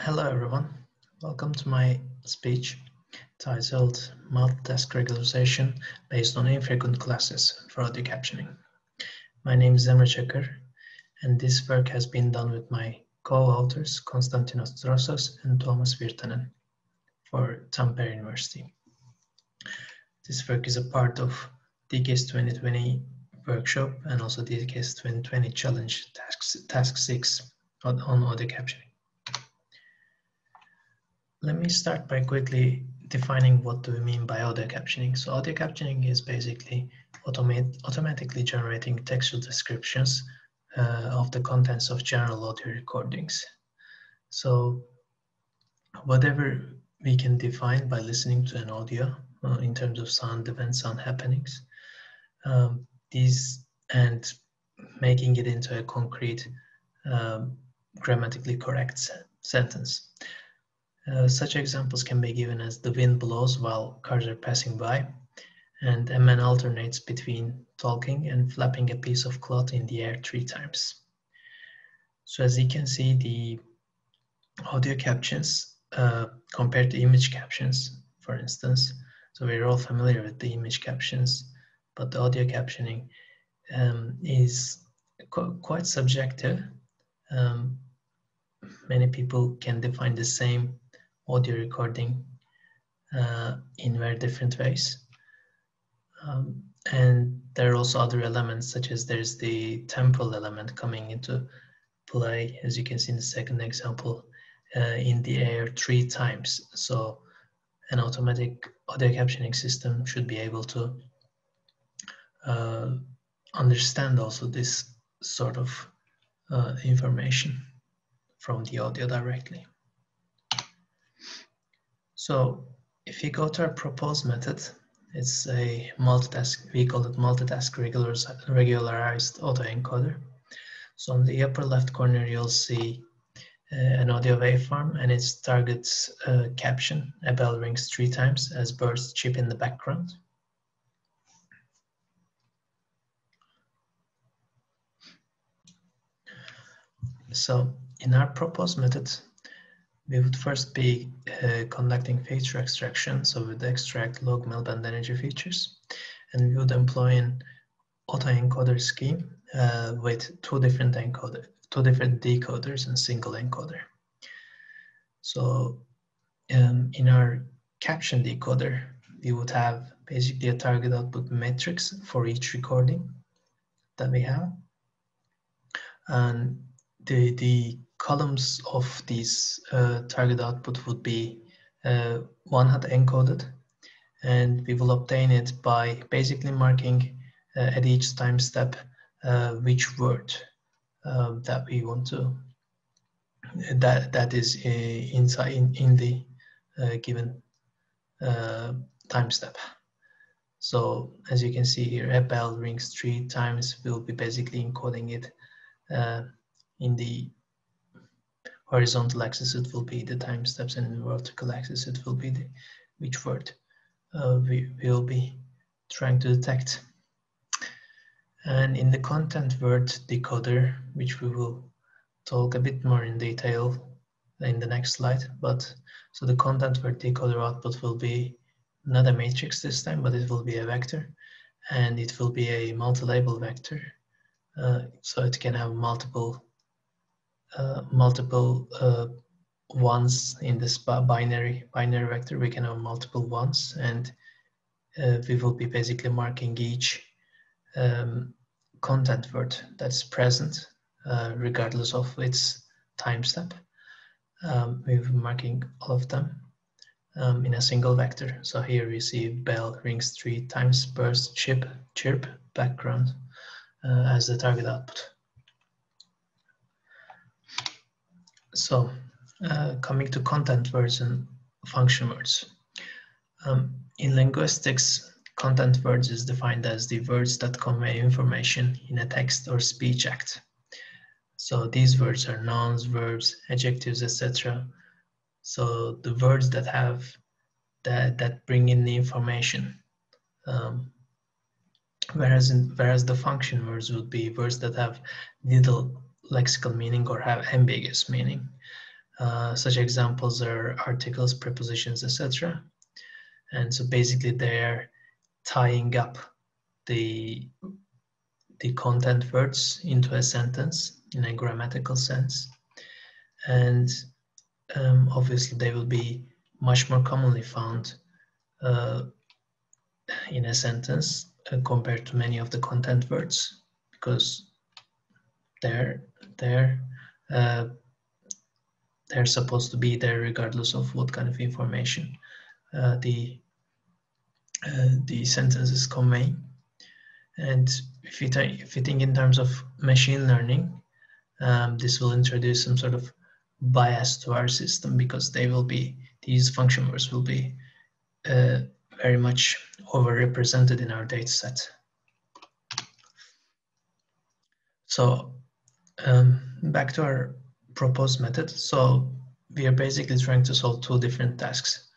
Hello everyone, welcome to my speech titled Multitask Regularization based on infrequent classes for audio captioning. My name is Emre Çakır and this work has been done with my co-authors Konstantinos Drossos and Tuomas Virtanen for Tampere University. This work is a part of DCASE 2020 workshop and also DCASE 2020 challenge task, task 6 on, on audio captioning. Let me start by quickly defining what do we mean by audio captioning. So audio captioning is basically automate, automatically generating textual descriptions uh, of the contents of general audio recordings. So whatever we can define by listening to an audio uh, in terms of sound events, sound happenings, um, these and making it into a concrete, um, grammatically correct sentence. Uh, such examples can be given as the wind blows while cars are passing by, and a man alternates between talking and flapping a piece of cloth in the air three times. So as you can see, the audio captions uh, compared to image captions, for instance, so we're all familiar with the image captions, but the audio captioning um, is qu quite subjective. Um, many people can define the same audio recording uh, in very different ways. Um, and there are also other elements such as there's the temporal element coming into play, as you can see in the second example, uh, in the air three times. So an automatic audio captioning system should be able to uh, understand also this sort of uh, information from the audio directly. So if you go to our proposed method, it's a multitask, we call it multitask regularized autoencoder. So on the upper left corner, you'll see uh, an audio waveform and its targets uh, caption, a bell rings three times as birds chip in the background. So in our proposed method, we would first be uh, conducting feature extraction, so we would extract log mel band energy features, and we would employ an autoencoder scheme uh, with two different encoder, two different decoders and single encoder. So um, in our caption decoder, we would have basically a target output matrix for each recording that we have. And the, the columns of these uh, target output would be uh, one hot encoded and we will obtain it by basically marking uh, at each time step uh, which word um, that we want to that that is uh, inside in, in the uh, given time step. So as you can see here a bell rings three times we'll be basically encoding it in the horizontal axis it will be the time steps and the vertical axis it will be the which word uh, we will be trying to detect. And in the content word decoder, which we will talk a bit more in detail in the next slide, but so the content word decoder output will be not a matrix this time, but it will be a vector and it will be a multi-label vector. Uh, so it can have multiple uh, multiple uh, ones in this binary binary vector. We can have multiple ones, and uh, we will be basically marking each um, content word that's present, uh, regardless of its time step. Um, we'll be marking all of them um, in a single vector. So here we see bell rings three times, burst, chip, chirp, background uh, as the target output. So uh, coming to content words and function words. Um, in linguistics, content words is defined as the words that convey information in a text or speech act. So these words are nouns, verbs, adjectives, etc. So the words that have that that bring in the information. Um, whereas in, whereas the function words would be words that have little lexical meaning or have ambiguous meaning. Uh, such examples are articles, prepositions, etc. And so basically they're tying up the, the content words into a sentence in a grammatical sense. And um, obviously they will be much more commonly found uh, in a sentence uh, compared to many of the content words because they're they're uh, they're supposed to be there regardless of what kind of information uh, the uh, the sentence is conveying. And if you, if you think in terms of machine learning, um, this will introduce some sort of bias to our system because they will be these function words will be uh, very much overrepresented in our data set. So um, back to our proposed method. So we are basically trying to solve two different tasks.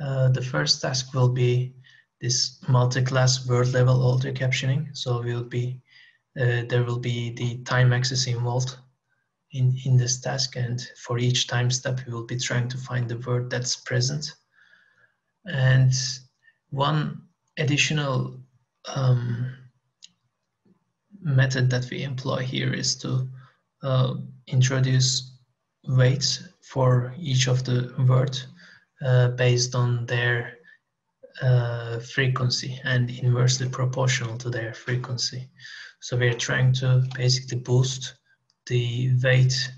Uh, the first task will be this multi-class word level audio captioning. So will be uh, there will be the time axis involved in, in this task and for each time step we will be trying to find the word that's present. And one additional um, method that we employ here is to uh, introduce weights for each of the words uh, based on their uh, frequency and inversely proportional to their frequency. So we're trying to basically boost the weight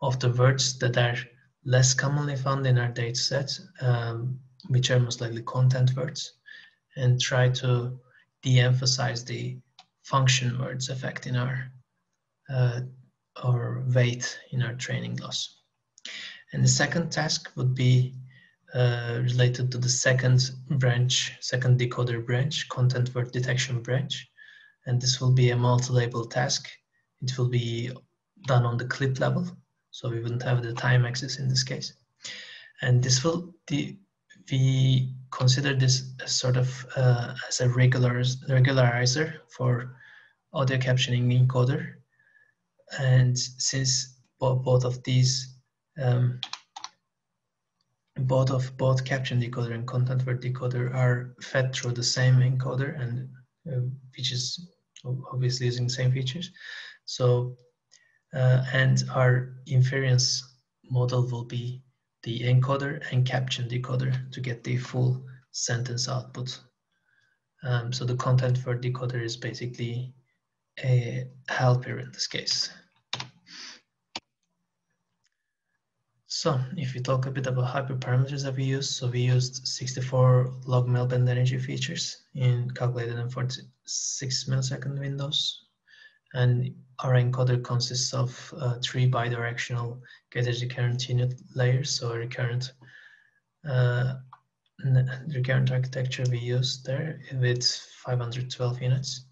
of the words that are less commonly found in our data set, um, which are most likely content words, and try to de-emphasize the function words affecting our uh, or weight in our training loss. And the second task would be uh, related to the second branch, second decoder branch, content word detection branch. And this will be a multi-label task. It will be done on the clip level. So we wouldn't have the time axis in this case. And this will, the, we consider this as sort of uh, as a regular, regularizer for audio captioning encoder. And since both of these um, both of both caption decoder and content word decoder are fed through the same encoder and uh, which is obviously using the same features. So, uh, and our inference model will be the encoder and caption decoder to get the full sentence output. Um, so the content word decoder is basically a helper in this case. So if we talk a bit about hyperparameters that we used, so we used 64 log mel band energy features in calculated in 46 millisecond windows. And our encoder consists of uh, three bidirectional gated recurrent unit layers. So recurrent, uh, recurrent architecture we use there with 512 units.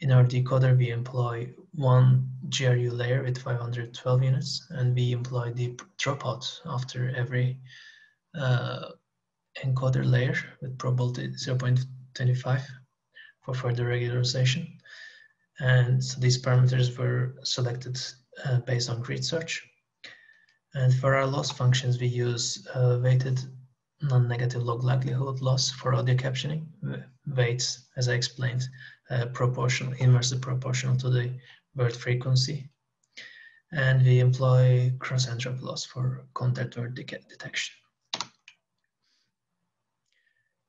In our decoder, we employ one GRU layer with 512 units, and we employ the dropout after every uh, encoder layer with probability 0.25 for further regularization. And so these parameters were selected uh, based on grid search. And for our loss functions, we use uh, weighted non-negative log likelihood loss for audio captioning. Weights, as I explained, uh, proportional, inversely proportional to the word frequency. And we employ cross entropy loss for content word de detection.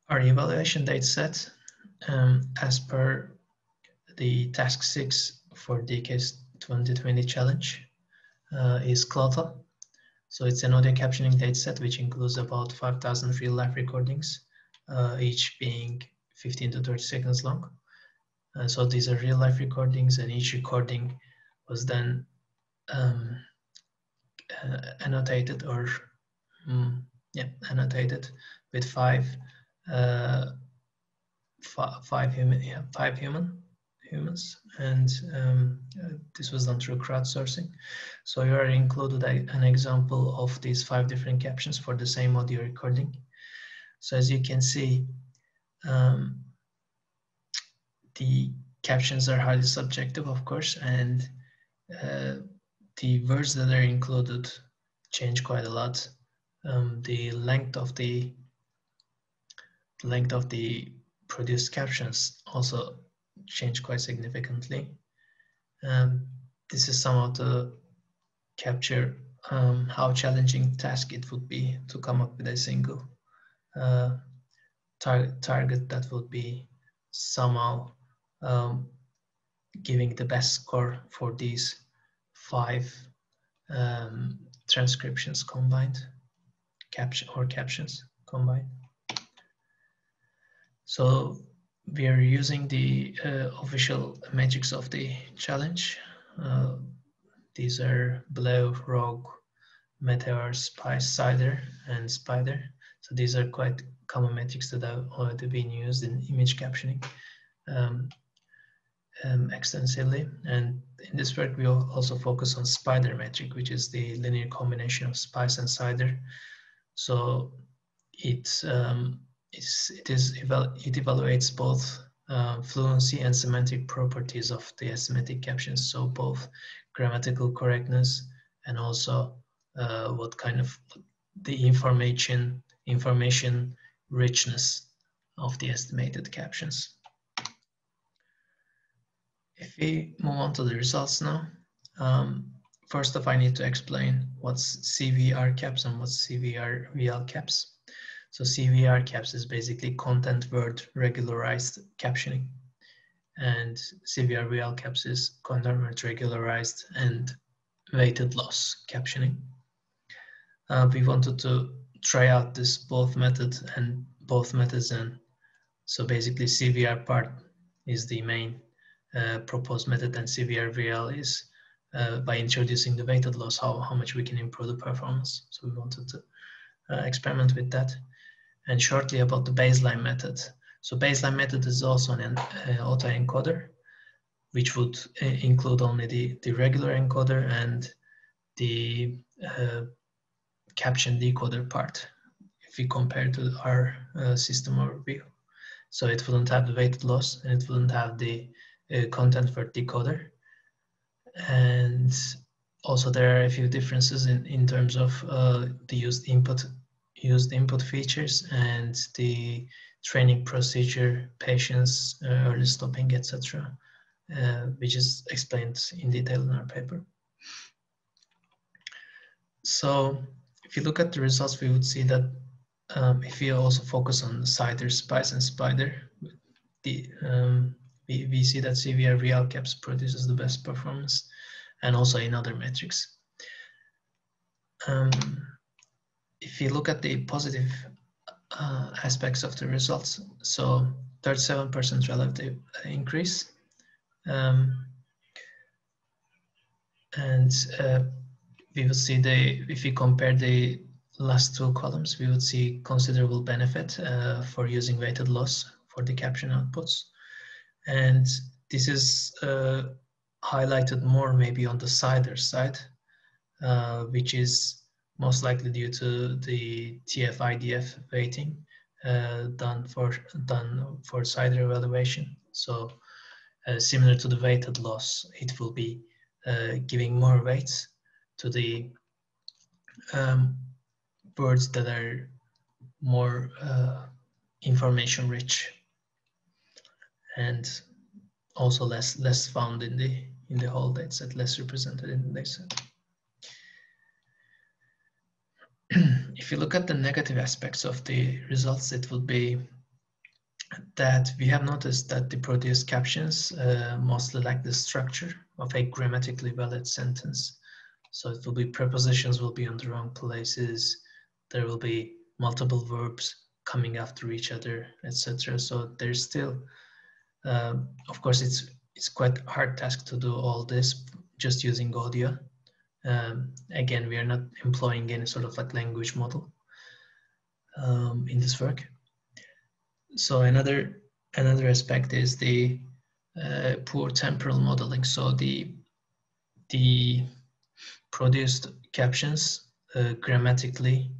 Our evaluation data set, um, as per the task six for DCASE 2020 challenge, uh, is Clotho. So it's an audio captioning data set which includes about 5,000 real life recordings, uh, each being 15 to 30 seconds long. Uh, so these are real life recordings, and each recording was then um, uh, annotated or um, yeah annotated with five uh, five human yeah, five human humans and um, uh, this was done through crowdsourcing. So here I included a, an example of these five different captions for the same audio recording. So as you can see um, the captions are highly subjective, of course, and uh, the words that are included change quite a lot. Um, the length of the length of the produced captions also change quite significantly. Um, this is some of the capture um, how challenging task it would be to come up with a single uh, tar target that would be somehow um, giving the best score for these five um, transcriptions combined, caption or captions combined. So we are using the uh, official metrics of the challenge. Uh, these are BLEU, ROUGE, Meteor, Spice, Cider, and Spider. So these are quite common metrics that have already been used in image captioning um, um, extensively. And in this work, we also focus on Spider metric, which is the linear combination of Spice and Cider. So it, um, it, is, it evaluates both uh, fluency and semantic properties of the asymmetric captions. So both grammatical correctness and also uh, what kind of the information information richness of the estimated captions. If we move on to the results now, um, first off, I need to explain what's CVR caps and what's CVR VL caps. So CVR caps is basically content word regularized captioning. And CVR VL caps is content word regularized and weighted loss captioning. Uh, we wanted to try out this both method and both methods and so basically CVR part is the main uh, proposed method and CVR VL is uh, by introducing the weighted loss how, how much we can improve the performance. So we wanted to uh, experiment with that and shortly about the baseline method. So baseline method is also an uh, autoencoder, which would uh, include only the, the regular encoder and the caption decoder part if we compare to our uh, system overview. So it wouldn't have the weighted loss and it wouldn't have the content for decoder. And also there are a few differences in, in terms of uh, the used input used input features and the training procedure, patience, uh, early stopping, etc., uh, which is explained in detail in our paper. So if you look at the results, we would see that um, if we also focus on cider, spice, and spider, the, um, we, we see that CVR real caps produces the best performance and also in other metrics. Um, if you look at the positive uh, aspects of the results, so 37% relative increase. Um, and uh, we will see the, if we compare the last two columns, we would see considerable benefit uh, for using weighted loss for the caption outputs. And this is uh, highlighted more maybe on the cider side, uh, which is most likely due to the TF-IDF weighting uh, done for done for cider evaluation. So uh, similar to the weighted loss, it will be uh, giving more weights to the um, words that are more uh, information rich and also less less found in the in the whole dataset, less represented in the dataset. if you look at the negative aspects of the results, it would be that we have noticed that the produced captions uh, mostly lack the structure of a grammatically valid sentence. So it will be prepositions will be on the wrong places. There will be multiple verbs coming after each other, etc. So there's still, um, of course, it's it's quite hard task to do all this just using audio. Um, again, we are not employing any sort of like language model um, in this work. So another another aspect is the uh, poor temporal modeling. So the the produced captions uh, grammatically,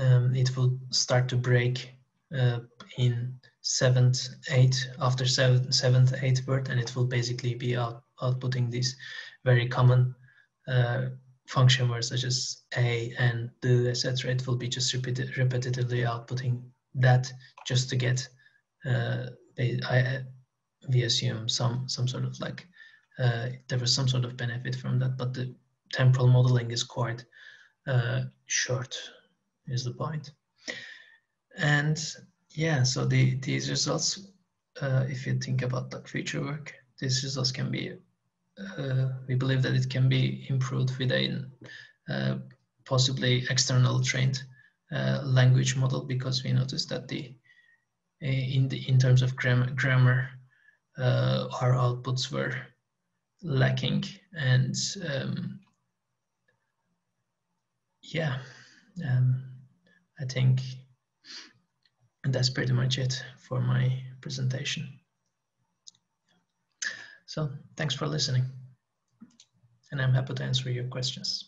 um, it will start to break uh, in seventh, eighth, after seventh, seventh, eighth word, and it will basically be out, outputting these very common uh, function words such as a and the etc. It will be just repeat- repetitively outputting that just to get uh, I, we assume some some sort of like uh, there was some sort of benefit from that, but the temporal modeling is quite uh, short, is the point. And yeah, so the these results, uh, if you think about like future work, these results can be, uh, we believe that it can be improved with a uh, possibly external trained uh, language model because we noticed that the in the in terms of grammar, grammar uh, our outputs were lacking and um, yeah um, I think that's pretty much it for my presentation. So thanks for listening and I'm happy to answer your questions